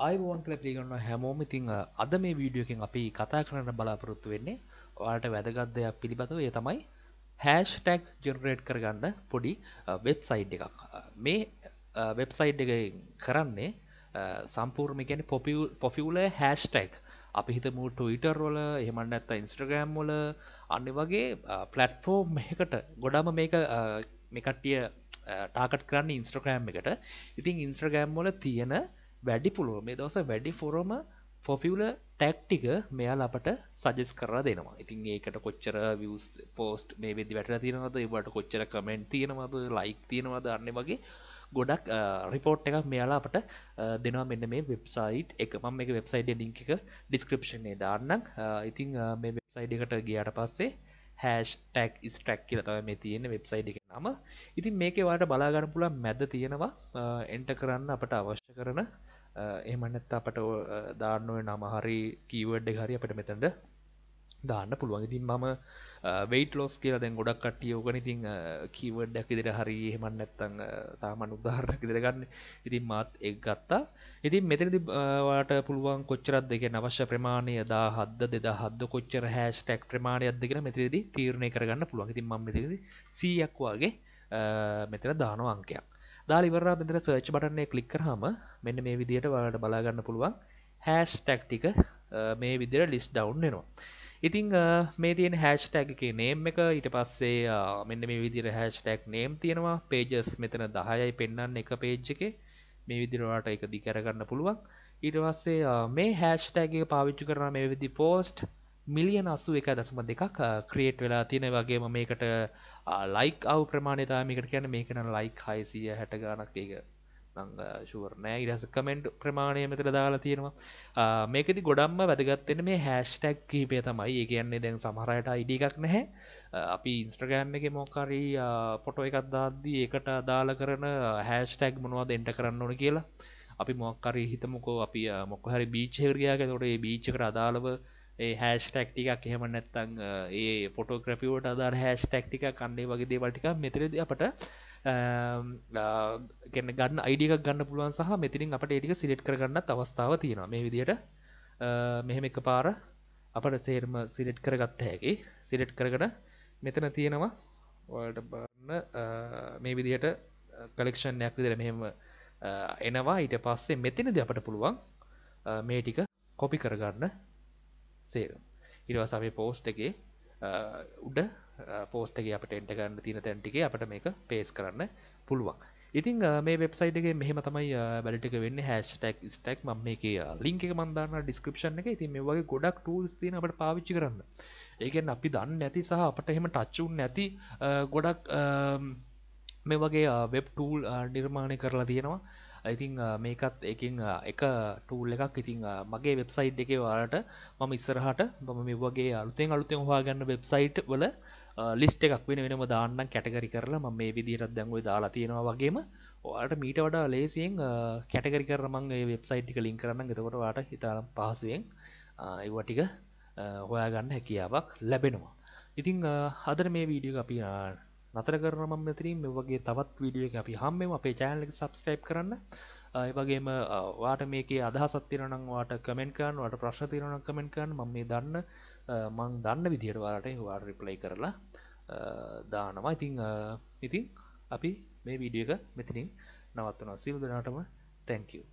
අයිබෝන් කළ පිළිගන්න හැමෝම. ඉතිං අද මේ වීඩියෝකින් අපි කතා කරන්න බලාපොරොත්තු වෙන්නේ ඔයාට වැදගත්දයක් පිළිබඳව. ඒ තමයි හැෂ්ටැක් ජෙනරේට් කරගන්න පොඩි වෙබ්සයිට් එකක්. මේ වෙබ්සයිට් එක කරන්නේ සම්පූර්ම ගැන පොෆිවල හැෂ්ටැක් අපි හිතමු ටවිටර් වල එහෙමන්න ඇත්ත ඉන්ස්ට්‍රගෑම් වල අන්න වගේ පලට්ෆෝර්ම් එකට ගොඩම මේක මේකට්ටිය ටාකට් කරන්න ඉන්ස්ට්‍රගෑම් එකට. ඉතින් ඉන්ස්ට්‍රගෑම් වල තියෙන වැඩි පුළුව මේ දවස වැඩි ෆොරම ෆොෆිවල ටැක්ටික මෙයාල් අපට සජස් කර දෙනවා. ඉතින් ඒකට කොච්චර වියස් පෝස්ට් මේ වෙදි වැට තියෙනවද ඒවට කොච්චර කමෙන්ට් තියෙනවද ලයික් තියෙනවද අන්න වගේ ගොඩක් රිපෝට් එකක් මෙයාලා අපට දෙනවා මෙන්න මේ වෙබ්සයිට් එක. මම මේ වෙබ්සයිඩ ලිංක එක ඩිස්ක්‍රපෂනේ දාන්නම්. ඉතිං මේ වෙබ්සයිඩ එකට ගියට පස්සේ හැෂ්ටැක් ස්ට්‍රක් කියල තව මේ තියෙන වෙබ්සයිඩ් එක නම. ඉතින් මේක වාට බලාගන්න පුළන් මැද තියෙනවා. එන්ට කරන්න අපට අවශ්‍ය කරන එහමනත් අපට දාන්නව නම හරි කීවඩ් හරි අපට මෙතැන්ට දාන්න පුළුවන්. ඉතින් මම වෙයිට ලෝස් කියලා දැන් ගොඩක් කටිය ඕගන ඉතින් කීවඩ්ඩක් ඉදිට හරි එහෙමන් නැත්තං සාමන් උදාහරණක් ඉදිරගන්න ඉතින් මාත් එක් ගත්තා. ඉතින් මෙතනදි වාට පුළුවන් කොච්චරත් දෙක අවශ්‍ය ප්‍රමාණය දා හද්ද දෙදා හද්ද කොච්චර හැස් ටැක් ප්‍රමාණයක් දෙකෙන මෙතේදී තීරණය කරගන්න පුළුවන්. ඉතින් මම මෙතේදී සීයක් වගේ මෙතන දානව අංකයක්. දාලිවරා මෙතන සර්ච් බටන්නේ කලික්කරහම මෙන්න මේ විදියට වලට බලාගන්න පුළුවන්. හැස් ටැක්ටික මේ විදිර ලිස් ඩවන්් වෙනවා. ඉතිං මේ තියෙන හැෂ්ටැක් එක නේම් එක ඊට පස්සේ මෙන්න මේ විදිර හැෂ්ටැක් නේම් තියෙනවා. පේජස් මෙතන දහයයි පෙන්න්න එක පේජ් එක. මේ විදිරවාට එක දිකරගන්න පුළුවන්. ඊට පස්සේ මේ හැෂ්ටැගේ පාවිච්චි කරන මේ විදි පෝස්ට් මිලියන අසු එක දසම දෙකක් ක්‍රියේට් වෙලා තියෙන වගේම මේකට ලයික් අව ප්‍රමාණතාමිකට කියන මේකන ලයික් හයිසිය හැට ගානක් එක ශුවර් නෑ. ඉරස කමෙන්ට් ප්‍රමාණය මෙතර දාලා තියෙනවා. මේකති ගොඩම්ම වැදගත්තෙන මේ හැෂ්ටැක් කීපය තමයි. ඒ කියන්නේ දැන් සමහරයට අයිඩ එකක් නැහැ. අපි ඉන්ස්ට්‍රගෑම් එක මොකරී පොටෝ එකක් දාද්දී ඒකට අදාල කරන හැෂ්ටැක් මොනවාද එන්ට කරන්න ඕන කියලා අපි මොක්කරි හිතමකෝ. අපි මොක්හරි බීච්චේරයාක තොට ඒ බීච්චකට අදාළව ඒ හැස් ටක්ටිකක් එහෙම නැත්තං ඒ පොටෝග්‍රපිවට අදාර හැස් ටක්ටික කන්නේ වගේ දේවල්ටික මෙතරද අපට ගැන ගන්න අයිඩියක් ගන්න පුළුවන් සහ මෙතිරින් අපට ඒටික සිලෙට් කරගන්නත් අවස්ථාව තියෙනවා. මේ විදියට මෙහෙම එක පාර අපට සේර්ම සිලෙට් කරගත්ත හැකි සිලෙට් කරගන මෙතන තියෙනවා. වලට බන්න මේ විදියට කලෙක්ෂන්යක් විදිර මෙහෙම එනවා. ඊට පස්සේ මෙතිනද අපට පුළුවන් මේ ටික කොපි කරගන්න. සේරම්. ඉරවස අපේ පෝස්ට් එකේ උඩ පෝස්ටගේ අපට එන්ට ගන්න තින තැන්ටිගේ අපට මේක පේස් කරන්න පුළුවන්. ඉතින් මේ වෙබ්සයිටගේ මෙහම තමයි වැඩටික වෙන්න. හැස්ටක් ස්ටක් ම මේක ලින්ක මන්දාන්න ඩිස්ක්‍රපෂන් එක. ඉතින් මේ වගේ ගොඩක් ටූල්ස් තින අපට පාවිච්චි කරන්න. ඒකෙන් අපි දන්න නැති සහ අපට එහෙම ටච්චුන් නැති ගොඩක් මේ වගේ වෙබ් ටූල් නිර්මාණය කරලා තියෙනවා. ඉතිං uh, මේකත් එකින් uh, එක ටූල් එකක්. ඉතිං uh, මගේ වෙබ්සයිට් එක වාලට මම ඉස්සරහට බම මේ වගේ අලුතෙන් අලුතෙන් හවාගන්න වෙබ්සයිට් වල ලිස්ට එකක් වෙන වෙනම දාන්න කැටගරි කරලා ම මේ විදිරත් දැන්ගුව දාලා තියෙනවා වගේම ඔයාට මීට වඩා ලේසියෙන් කැටගරි කරමන් වෙබ්සයිට් එක ලින් කරන්න එතකොට වාට හිතාලම් පහසුවෙන් ඒවටික හොයාගන්න හැකියාවක් ලැබෙනවා. ඉතිං හදර මේ වීඩියෝ අපි නතර කරන මම මෙතරින් මේ වගේ තවත් වීඩියෝ එක අපි හැමෝම අපේ channel එක subscribe කරන්න. ඒ වගේම වාට මේකේ අදහසක් තියෙනවා නම් වාට කමෙන්ට් කරන්න වාට ප්‍රශ්න තියෙනවා නම් කමෙන්ට් කරන්න. මම මේ දන්න මං දන්න විදිහට ඔයාලට ඔයාලා රිප්ලයි කරලා දානවා. ඉතින් ඉතින් අපි මේ වීඩියෝ එක මෙතනින් නවත්වනවා. සියලු දෙනාටම thank you.